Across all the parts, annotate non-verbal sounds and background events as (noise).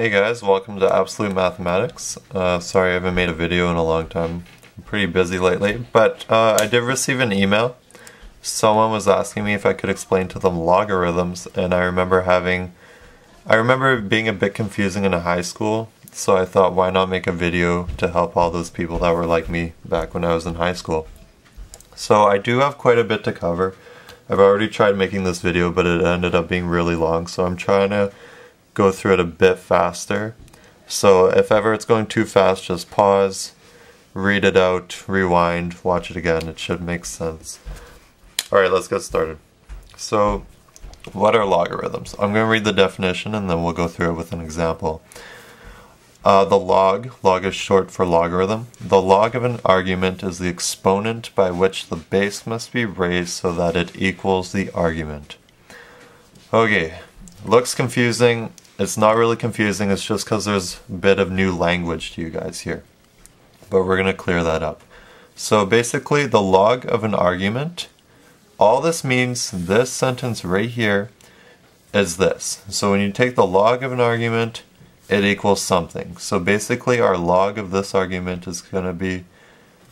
Hey guys, welcome to Absolute Mathematics. Uh, sorry I haven't made a video in a long time. I'm pretty busy lately, but uh, I did receive an email. Someone was asking me if I could explain to them logarithms, and I remember having, I remember being a bit confusing in high school, so I thought why not make a video to help all those people that were like me back when I was in high school. So I do have quite a bit to cover. I've already tried making this video, but it ended up being really long, so I'm trying to go through it a bit faster. So if ever it's going too fast, just pause, read it out, rewind, watch it again. It should make sense. Alright, let's get started. So, what are logarithms? I'm going to read the definition and then we'll go through it with an example. Uh, the log, log is short for logarithm. The log of an argument is the exponent by which the base must be raised so that it equals the argument. Okay, looks confusing. It's not really confusing, it's just because there's a bit of new language to you guys here. But we're going to clear that up. So basically, the log of an argument, all this means, this sentence right here, is this. So when you take the log of an argument, it equals something. So basically, our log of this argument is going to be,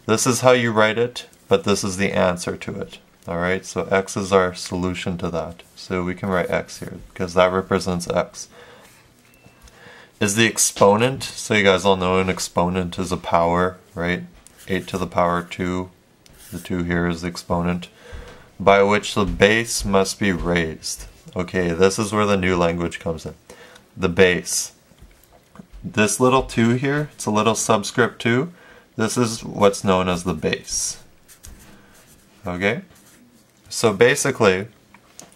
this is how you write it, but this is the answer to it. Alright, so x is our solution to that. So we can write x here, because that represents x is the exponent. So you guys all know an exponent is a power, right? 8 to the power 2. The 2 here is the exponent. By which the base must be raised. Okay, this is where the new language comes in. The base. This little 2 here, it's a little subscript 2. This is what's known as the base. Okay? So basically,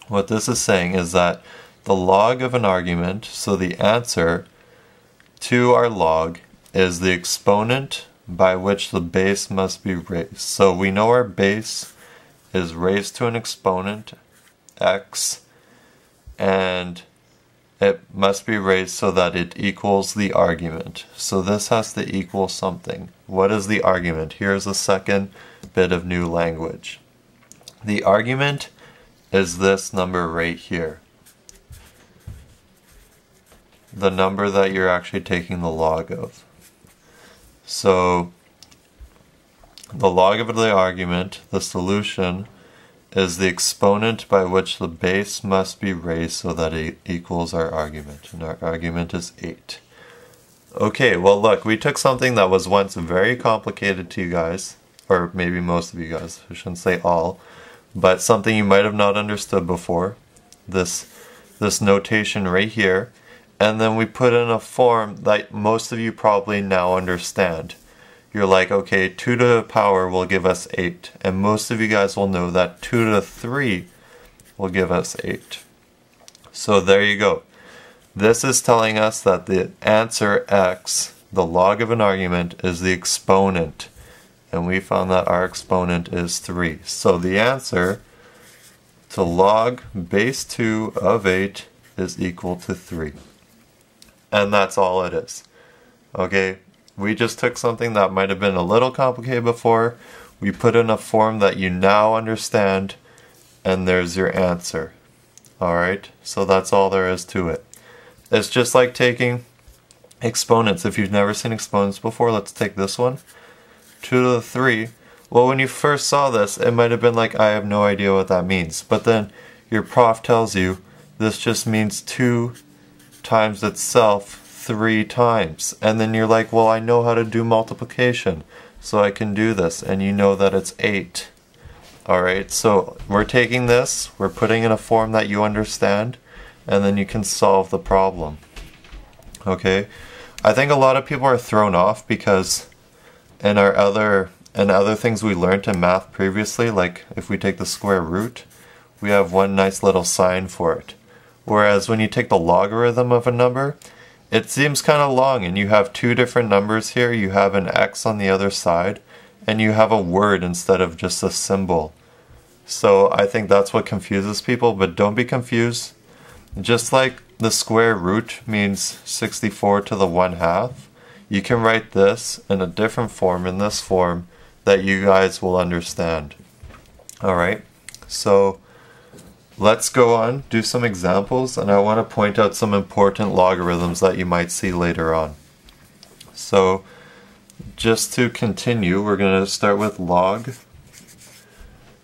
what this is saying is that the log of an argument, so the answer, to our log is the exponent by which the base must be raised. So we know our base is raised to an exponent, x, and it must be raised so that it equals the argument. So this has to equal something. What is the argument? Here's a second bit of new language. The argument is this number right here the number that you're actually taking the log of. So the log of the argument, the solution, is the exponent by which the base must be raised so that it equals our argument. And our argument is 8. Okay, well look, we took something that was once very complicated to you guys, or maybe most of you guys, I shouldn't say all, but something you might have not understood before. This, this notation right here and then we put in a form that most of you probably now understand. You're like, okay, 2 to the power will give us 8. And most of you guys will know that 2 to the 3 will give us 8. So there you go. This is telling us that the answer x, the log of an argument, is the exponent. And we found that our exponent is 3. So the answer to log base 2 of 8 is equal to 3 and that's all it is. Okay, we just took something that might have been a little complicated before, we put in a form that you now understand, and there's your answer. Alright, so that's all there is to it. It's just like taking exponents. If you've never seen exponents before, let's take this one. 2 to the 3. Well, when you first saw this, it might have been like, I have no idea what that means. But then your prof tells you this just means 2 times itself three times. And then you're like, well, I know how to do multiplication, so I can do this. And you know that it's 8. Alright, so we're taking this, we're putting in a form that you understand, and then you can solve the problem. Okay? I think a lot of people are thrown off because in our other and other things we learned in math previously, like if we take the square root, we have one nice little sign for it. Whereas when you take the logarithm of a number, it seems kind of long and you have two different numbers here. You have an x on the other side and you have a word instead of just a symbol. So I think that's what confuses people, but don't be confused. Just like the square root means 64 to the 1 half, you can write this in a different form, in this form, that you guys will understand. Alright, so let's go on, do some examples, and I want to point out some important logarithms that you might see later on. So just to continue, we're going to start with log,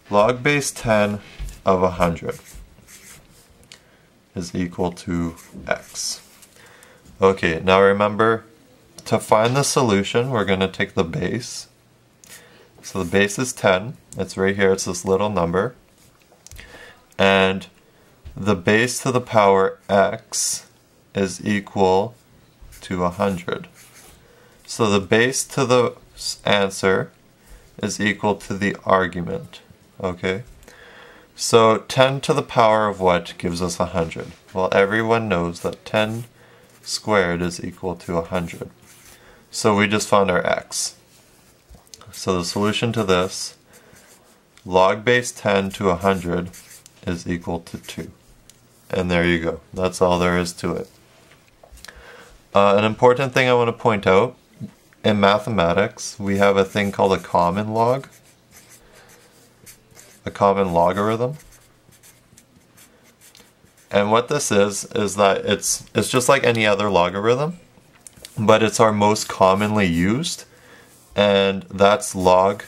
log base 10 of 100 is equal to x. Okay, now remember, to find the solution, we're going to take the base. So the base is 10. It's right here. It's this little number. And the base to the power x is equal to 100. So the base to the answer is equal to the argument. Okay? So 10 to the power of what gives us 100? Well, everyone knows that 10 squared is equal to 100. So we just found our x. So the solution to this, log base 10 to 100 is equal to 2. And there you go. That's all there is to it. Uh, an important thing I want to point out, in mathematics, we have a thing called a common log. A common logarithm. And what this is, is that it's, it's just like any other logarithm, but it's our most commonly used, and that's log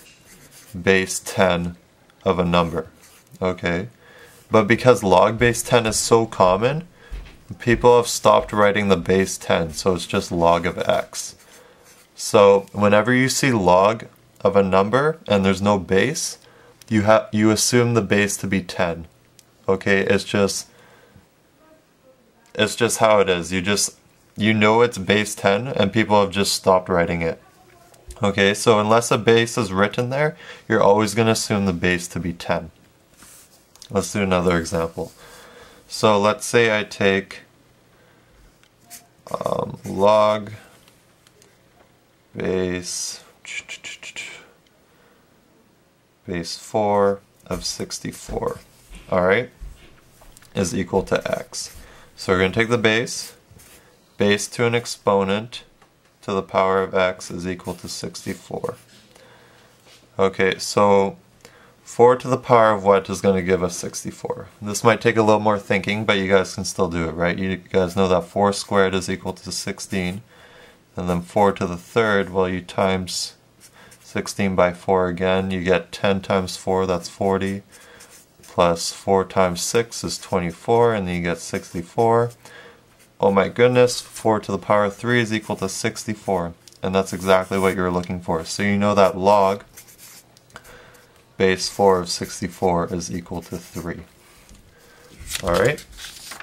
base 10 of a number, okay? But because log base 10 is so common, people have stopped writing the base 10, so it's just log of x. So whenever you see log of a number and there's no base, you have you assume the base to be 10. Okay, it's just it's just how it is. You just you know it's base 10 and people have just stopped writing it. Okay, so unless a base is written there, you're always going to assume the base to be 10. Let's do another example. So let's say I take um, log base base 4 of 64, alright, is equal to x. So we're going to take the base, base to an exponent to the power of x is equal to 64. Okay, so 4 to the power of what is going to give us 64? This might take a little more thinking, but you guys can still do it, right? You guys know that 4 squared is equal to 16. And then 4 to the third, well, you times 16 by 4 again, you get 10 times 4, that's 40 plus 4 times 6 is 24, and then you get 64. Oh my goodness, 4 to the power of 3 is equal to 64. And that's exactly what you're looking for. So you know that log base 4 of 64 is equal to 3. Alright.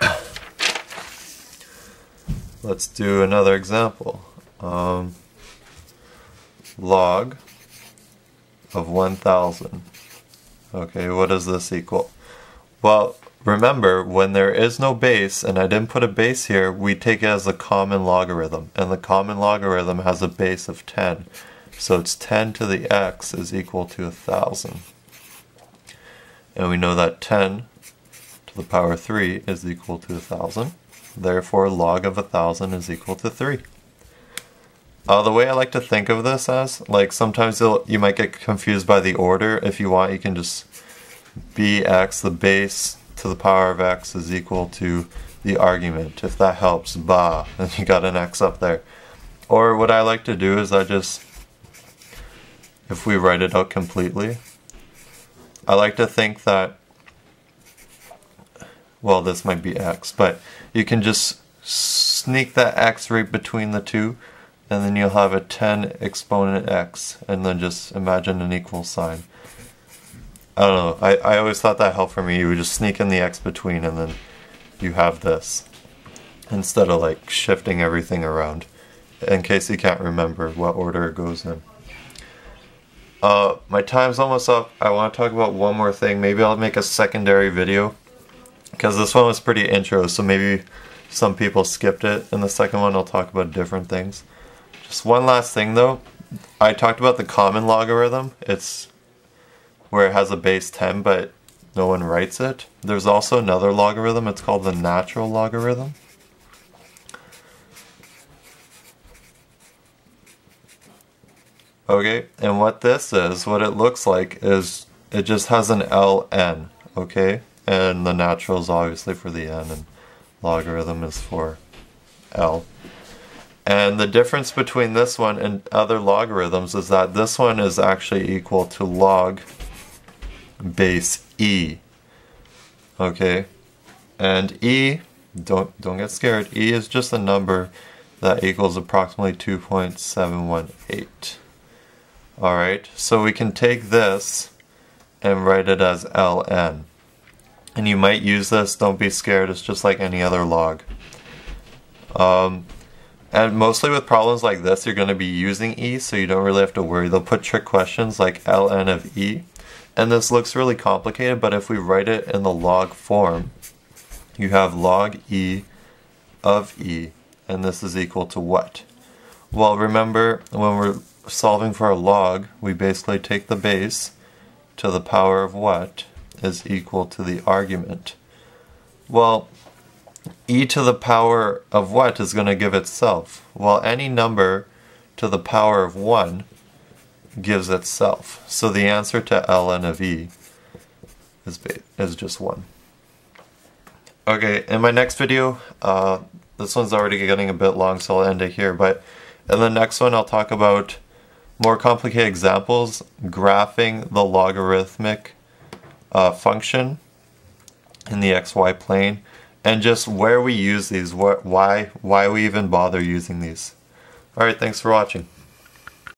(coughs) Let's do another example. Um, log of 1000 Okay, what does this equal? Well, remember, when there is no base, and I didn't put a base here, we take it as a common logarithm. And the common logarithm has a base of 10. So it's 10 to the x is equal to 1000. And we know that 10 to the power 3 is equal to 1000. Therefore, log of 1000 is equal to 3. Uh, the way I like to think of this as, like sometimes you might get confused by the order. If you want, you can just bx, the base to the power of x is equal to the argument. If that helps, ba, (laughs) and you got an x up there. Or what I like to do is I just, if we write it out completely, I like to think that, well, this might be x, but you can just sneak that x right between the two and then you'll have a 10 exponent x, and then just imagine an equal sign. I don't know, I, I always thought that helped for me, you would just sneak in the x between and then you have this. Instead of like shifting everything around, in case you can't remember what order it goes in. Uh, my time's almost up. I want to talk about one more thing. Maybe I'll make a secondary video. Because this one was pretty intro, so maybe some people skipped it. In the second one, I'll talk about different things. Just one last thing though. I talked about the common logarithm. It's where it has a base 10 but no one writes it. There's also another logarithm. It's called the natural logarithm. Okay, and what this is, what it looks like is it just has an ln, okay? and the natural is obviously for the n, and logarithm is for L. And the difference between this one and other logarithms is that this one is actually equal to log base e. Okay? And e, don't, don't get scared, e is just a number that equals approximately 2.718. Alright, so we can take this and write it as ln. And you might use this, don't be scared, it's just like any other log. Um, and mostly with problems like this, you're going to be using e, so you don't really have to worry. They'll put trick questions like ln of e, and this looks really complicated, but if we write it in the log form, you have log e of e, and this is equal to what? Well, remember, when we're solving for a log, we basically take the base to the power of what is equal to the argument. Well, e to the power of what is going to give itself? Well, any number to the power of 1 gives itself. So the answer to ln of e is, is just 1. Okay, in my next video, uh, this one's already getting a bit long, so I'll end it here, but in the next one I'll talk about more complicated examples, graphing the logarithmic uh, function in the xy plane, and just where we use these, what, why, why we even bother using these. Alright, thanks for watching.